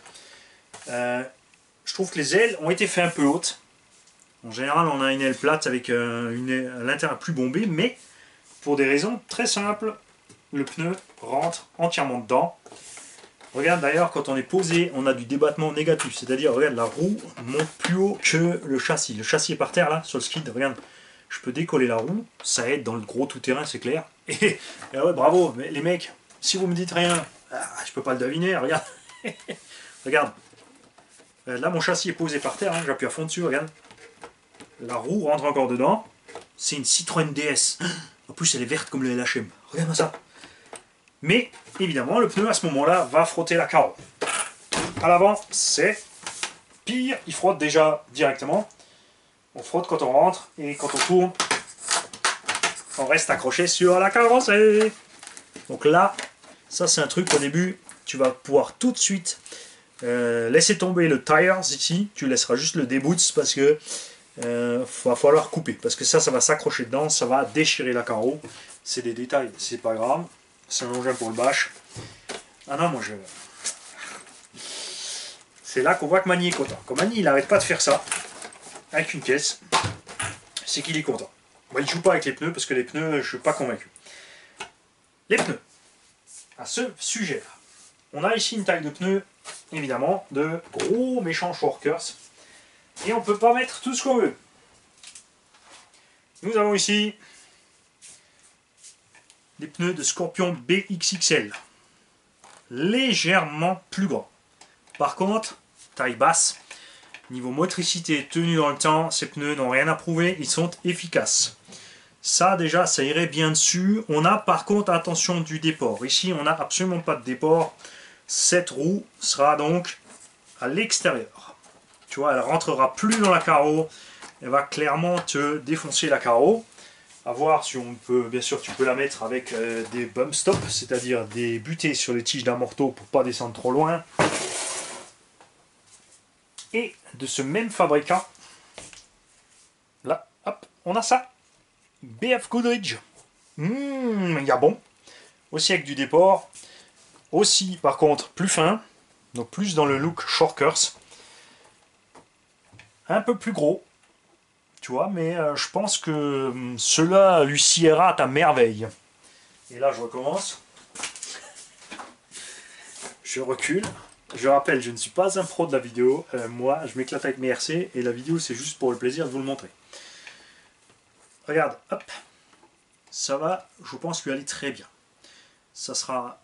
Euh, je trouve que les ailes ont été faites un peu hautes. En général, on a une aile plate avec euh, une l'intérieur plus bombée, mais pour des raisons très simples, le pneu rentre entièrement dedans. Regarde d'ailleurs, quand on est posé, on a du débattement négatif, c'est-à-dire, regarde, la roue monte plus haut que le châssis. Le châssis est par terre là, sur le skid, regarde, je peux décoller la roue, ça aide dans le gros tout-terrain, c'est clair. Et, <laughs> et ouais, bravo, mais les mecs, si vous me dites rien, ah, je peux pas le deviner, regarde. <laughs> regarde, Euh, là mon châssis est posé par terre, hein, j'appuie à fond dessus, regarde. La roue rentre encore dedans. C'est une Citroën DS. <gasps> En plus, elle est verte comme le LHM. Regarde-moi ça. Mais, évidemment, le pneu, à ce moment-là, va frotter la carreau. À l'avant, c'est pire. Il frotte déjà directement. On frotte quand on rentre. Et quand on tourne, on reste accroché sur la carrosserie. Donc là, ça, c'est un truc au début, tu vas pouvoir tout de suite euh, laisser tomber le tires ici. Tu laisseras juste le déboots parce que euh, va falloir couper parce que ça ça va s'accrocher dedans ça va déchirer la carreau c'est des détails c'est pas grave c'est un engin pour le bâche ah non moi je c'est là qu'on voit que Magny est content quand Magny il arrête pas de faire ça avec une caisse c'est qu'il est content il joue pas avec les pneus parce que les pneus je suis pas convaincu les pneus à ce sujet là on a ici une taille de pneus évidemment de gros méchants shorkers et on peut pas mettre tout ce qu'on veut. Nous avons ici des pneus de Scorpion BXXL. Légèrement plus grands. Par contre, taille basse, niveau motricité, tenue dans le temps, ces pneus n'ont rien à prouver, ils sont efficaces. Ça déjà, ça irait bien dessus. On a par contre, attention du déport. Ici, on n'a absolument pas de déport. Cette roue sera donc à l'extérieur tu vois, elle rentrera plus dans la carreau, elle va clairement te défoncer la carreau. À voir si on peut, bien sûr, tu peux la mettre avec euh, des bump stops, c'est-à-dire des butées sur les tiges d'un morteau pour pas descendre trop loin. Et de ce même fabricant, là, hop, on a ça. BF Goodrich. Mmh, il y a bon. Aussi avec du déport. Aussi, par contre, plus fin. Donc plus dans le look Shorkers un peu plus gros, tu vois, mais euh, je pense que hum, cela lui siera à merveille. Et là, je recommence. Je recule. Je rappelle, je ne suis pas un pro de la vidéo. Euh, moi, je m'éclate avec mes RC et la vidéo, c'est juste pour le plaisir de vous le montrer. Regarde, hop. Ça va, je pense, lui aller très bien. Ça sera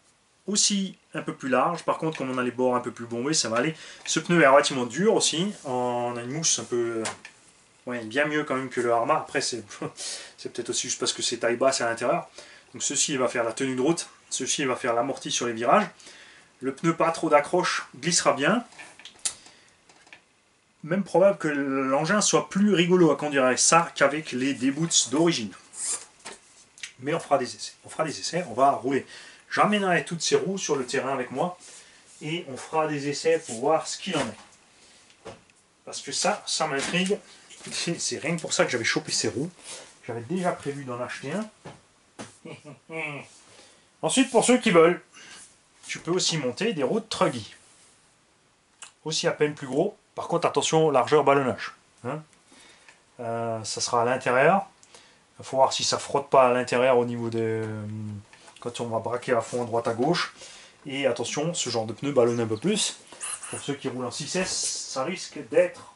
aussi un peu plus large. Par contre, comme on a les bords un peu plus bombés, ça va aller. Ce pneu est relativement dur aussi. On a une mousse un peu... Ouais, bien mieux quand même que le Arma. Après, <laughs> c'est peut-être aussi juste parce que c'est taille basse à l'intérieur. Donc ceci, va faire la tenue de route. Ceci va faire l'amorti sur les virages. Le pneu pas trop d'accroche glissera bien. Même probable que l'engin soit plus rigolo à conduire avec ça qu'avec les D-Boots d'origine. Mais on fera des essais. On fera des essais, on va rouler. J'emmènerai toutes ces roues sur le terrain avec moi et on fera des essais pour voir ce qu'il en est. Parce que ça, ça m'intrigue. C'est rien que pour ça que j'avais chopé ces roues. J'avais déjà prévu d'en acheter un. <laughs> Ensuite, pour ceux qui veulent, tu peux aussi monter des roues de truggy. Aussi à peine plus gros. Par contre, attention, largeur ballonnage. Hein. Euh, ça sera à l'intérieur. Il faut voir si ça frotte pas à l'intérieur au niveau de... Euh, quand on va braquer à fond à droite à gauche. Et attention, ce genre de pneu ballonne un peu plus. Pour ceux qui roulent en 6S, ça risque d'être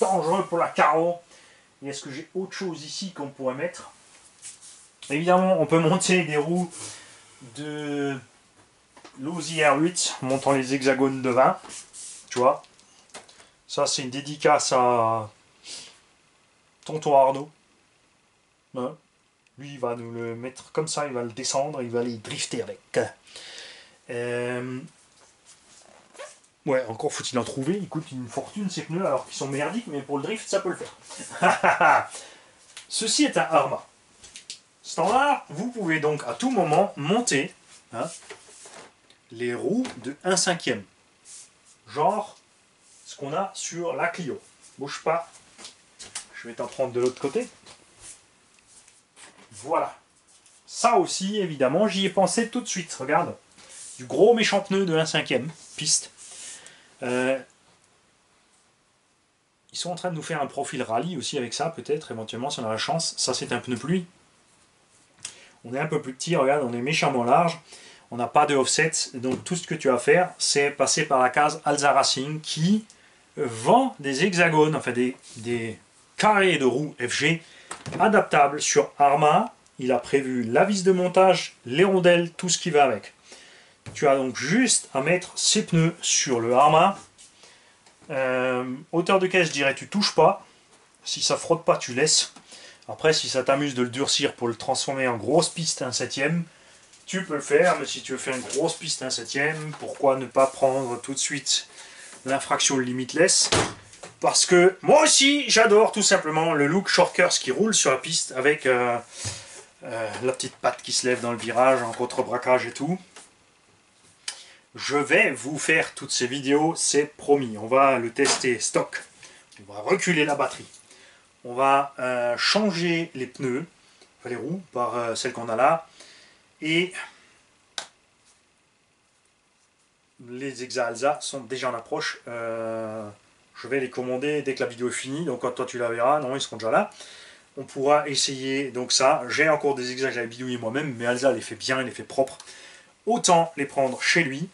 dangereux pour la carreau. Et est-ce que j'ai autre chose ici qu'on pourrait mettre? Évidemment, on peut monter des roues de l'Uzi R8 montant les hexagones de 20. Tu vois Ça, c'est une dédicace à Tonton Arnaud. Hein Lui, il va nous le mettre comme ça, il va le descendre, il va aller drifter avec. Euh, ouais, encore faut-il en trouver. Il coûte une fortune ces pneus alors qu'ils sont merdiques, mais pour le drift, ça peut le faire. <laughs> Ceci est un Arma. Standard, vous pouvez donc à tout moment monter hein, les roues de 1 cinquième. Genre ce qu'on a sur la Clio. Bouge pas. Je vais t'en prendre de l'autre côté. Voilà. Ça aussi, évidemment, j'y ai pensé tout de suite. Regarde. Du gros méchant pneu de 1 cinquième piste. Euh, ils sont en train de nous faire un profil rallye aussi avec ça, peut-être, éventuellement, si on a la chance. Ça, c'est un pneu pluie. On est un peu plus petit, regarde, on est méchamment large. On n'a pas de offset, donc tout ce que tu as à faire, c'est passer par la case Alza Racing qui vend des hexagones, enfin des, des carrés de roues FG adaptables sur Arma. Il a prévu la vis de montage, les rondelles, tout ce qui va avec. Tu as donc juste à mettre ces pneus sur le Arma. Euh, hauteur de caisse, je dirais, tu touches pas. Si ça frotte pas, tu laisses. Après, si ça t'amuse de le durcir pour le transformer en grosse piste 1 septième, tu peux le faire, mais si tu veux faire une grosse piste 1 septième, pourquoi ne pas prendre tout de suite l'infraction limitless? Parce que moi aussi, j'adore tout simplement le look shortkers qui roule sur la piste avec euh, euh, la petite patte qui se lève dans le virage en contre-braquage et tout. Je vais vous faire toutes ces vidéos, c'est promis. On va le tester stock. On va reculer la batterie on va euh, changer les pneus, les roues, par celles qu'on a là, et les Exalza sont déjà en approche. Euh, je vais les commander dès que la vidéo est finie, donc quand toi tu la verras, non, ils seront déjà là. On pourra essayer donc ça. J'ai encore des Exalza que j'avais bidouillé moi-même, mais Alza les fait bien, les fait propre. Autant les prendre chez lui.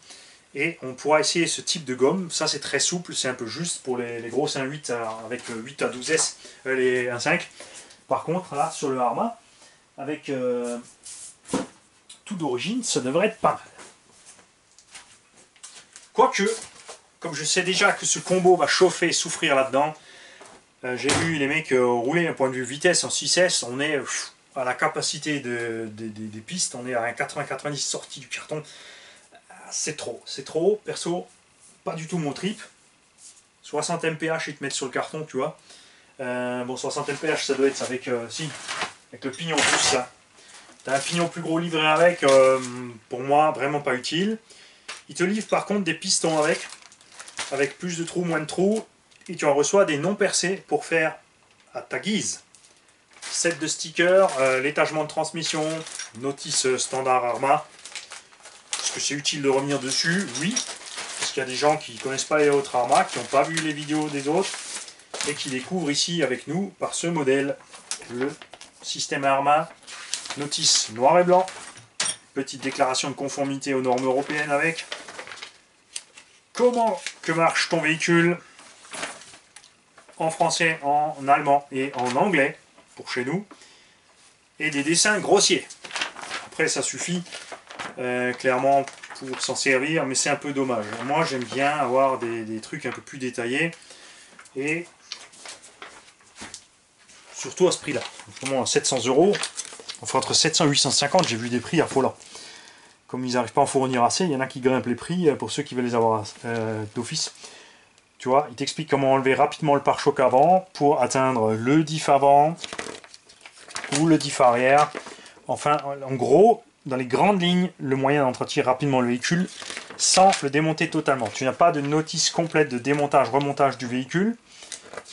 Et on pourra essayer ce type de gomme. Ça, c'est très souple, c'est un peu juste pour les, les grosses 1.8 avec 8 à 12S, euh, les 1.5. Par contre, là, sur le Arma, avec euh, tout d'origine, ça devrait être pas mal. Quoique, comme je sais déjà que ce combo va chauffer et souffrir là-dedans, euh, j'ai vu les mecs rouler d'un point de vue vitesse en 6S, on est à la capacité des pistes, on est à un 80-90 sorties du carton c'est trop, c'est trop. Perso, pas du tout mon trip. 60 mph, ils te mettent sur le carton, tu vois. Euh, bon, 60 mph, ça doit être avec, euh, si, avec le pignon plus là. T'as un pignon plus gros livré avec, euh, pour moi, vraiment pas utile. Il te livre par contre des pistons avec, avec plus de trous, moins de trous, et tu en reçois des non percés pour faire à ta guise. Set de stickers, l'étagement de transmission, notice standard Arma, c'est utile de revenir dessus? Oui, parce qu'il y a des gens qui ne connaissent pas les autres Arma, qui n'ont pas vu les vidéos des autres, et qui découvrent ici avec nous par ce modèle, le système Arma notice noir et blanc, petite déclaration de conformité aux normes européennes avec, comment que marche ton véhicule? En français, en allemand et en anglais, pour chez nous, et des dessins grossiers. Après, ça suffit euh, clairement pour s'en servir, mais c'est un peu dommage. Moi, j'aime bien avoir des, trucs un peu plus détaillés, et surtout à ce prix-là. à 700 euros, enfin entre 700 et 850, j'ai vu des prix affolants. comme ils n'arrivent pas à en fournir assez, il y en a qui grimpent les prix pour ceux qui veulent les avoir d'office. Tu vois, il t'explique comment enlever rapidement le pare-choc avant pour atteindre le diff avant ou le diff arrière. Enfin, en gros, dans les grandes lignes, le moyen d'entretenir rapidement le véhicule sans le démonter totalement. Tu n'as pas de notice complète de démontage, remontage du véhicule,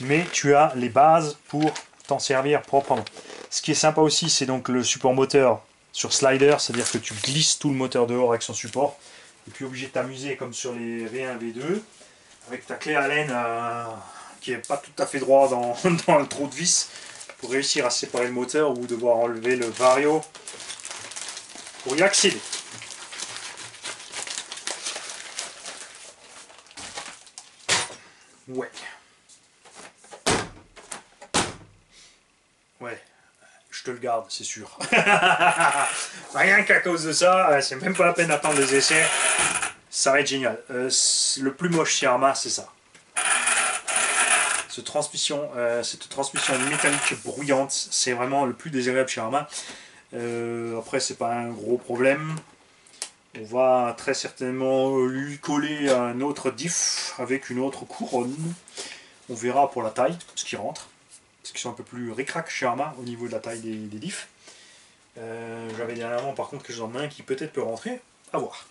mais tu as les bases pour t'en servir proprement. Ce qui est sympa aussi, c'est donc le support moteur sur slider, c'est-à-dire que tu glisses tout le moteur dehors avec son support. Et puis obligé de t'amuser comme sur les V1, V2, avec ta clé Allen euh, qui n'est pas tout à fait droit dans, <laughs> dans le trou de vis, pour réussir à séparer le moteur ou devoir enlever le vario pour y accéder. Ouais. Je te le garde, c'est sûr. <laughs> Rien qu'à cause de ça, euh, c'est même pas la peine d'attendre les essais. Ça va être génial. Euh, le plus moche chez Arma, c'est ça. Cette transmission, euh, cette transmission métallique bruyante, c'est vraiment le plus désagréable chez Arma. après, c'est pas un gros problème. On va très certainement lui coller un autre diff avec une autre couronne. On verra pour la taille, ce qui rentre. Parce qu'ils sont un peu plus récrac chez Arma au niveau de la taille des, diffs. Euh, j'avais dernièrement par contre que j'en ai un qui peut-être peut rentrer. À voir.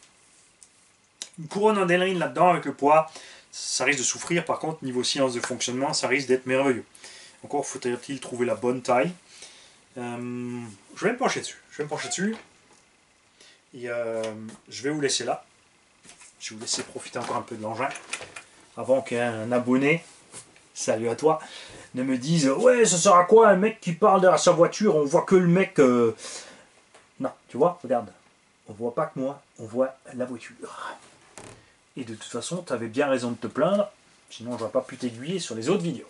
Une couronne en Delrin là-dedans avec le poids, ça risque de souffrir. Par contre, niveau silence de fonctionnement, ça risque d'être merveilleux. Encore faut-il trouver la bonne taille. Euh, je vais me pencher dessus. Je vais me pencher dessus. Et euh, je vais vous laisser là. Je vais vous laisser profiter encore un peu de l'engin. Avant qu'un abonné, salut à toi, ne me dise Ouais, ça sert à quoi un mec qui parle de sa voiture On voit que le mec. Euh, non, tu vois, regarde. On voit pas que moi, on voit la voiture. Et de toute façon, tu avais bien raison de te plaindre. Sinon, j'aurais pas pu t'aiguiller sur les autres vidéos.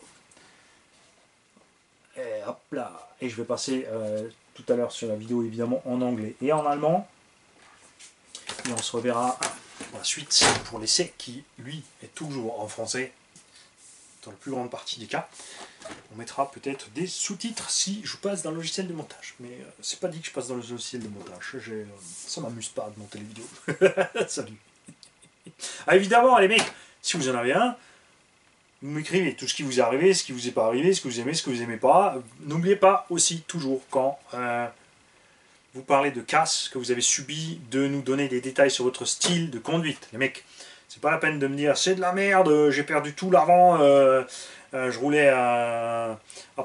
Et hop là. Et je vais passer euh, tout à l'heure sur la vidéo évidemment en anglais et en allemand. Et on se reverra ensuite pour l'essai qui, lui, est toujours en français, dans la plus grande partie des cas. On mettra peut-être des sous-titres si je passe dans le logiciel de montage. Mais euh, c'est pas dit que je passe dans le logiciel de montage. Euh, ça m'amuse pas de monter les vidéos. <laughs> Salut. Ah, évidemment, les mecs, si vous en avez un, vous m'écrivez tout ce qui vous est arrivé, ce qui vous est pas arrivé, ce que vous aimez, ce que vous aimez pas. N'oubliez pas aussi, toujours, quand euh, vous parlez de casse que vous avez subi, de nous donner des détails sur votre style de conduite. Les mecs, c'est pas la peine de me dire c'est de la merde, j'ai perdu tout l'avant, euh, euh, je roulais à,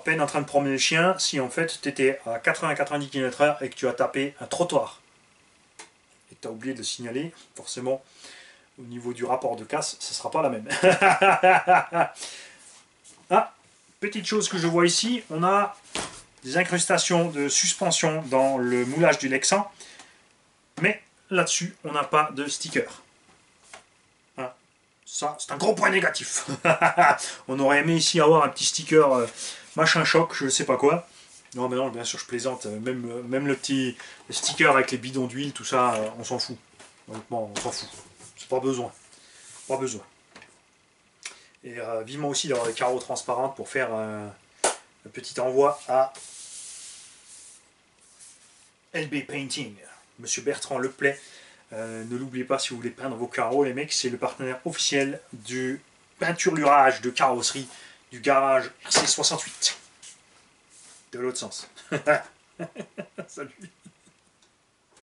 peine en train de promener le chien, si en fait tu étais à 80-90 km/h et que tu as tapé un trottoir. Et tu as oublié de le signaler, forcément, au niveau du rapport de casse, ce sera pas la même. <laughs> ah, petite chose que je vois ici, on a des incrustations de suspension dans le moulage du Lexan. Mais là-dessus, on n'a pas de sticker. Ça, c'est un gros point négatif. <laughs> on aurait aimé ici avoir un petit sticker euh, machin choc, je ne sais pas quoi. Non, mais non, bien sûr, je plaisante. Euh, même, euh, même le petit sticker avec les bidons d'huile, tout ça, on s'en fout. Honnêtement, on s'en fout. C'est pas besoin. Pas besoin. Et vivement aussi d'avoir des carreaux transparents pour faire un petit envoi à LB Painting, Monsieur Bertrand Leplay. Euh, ne l'oubliez pas si vous voulez peindre vos carreaux, les mecs, c'est le partenaire officiel du peinturlurage de carrosserie du garage RC68. De l'autre sens. <laughs> Salut